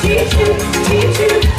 teach you, teach you.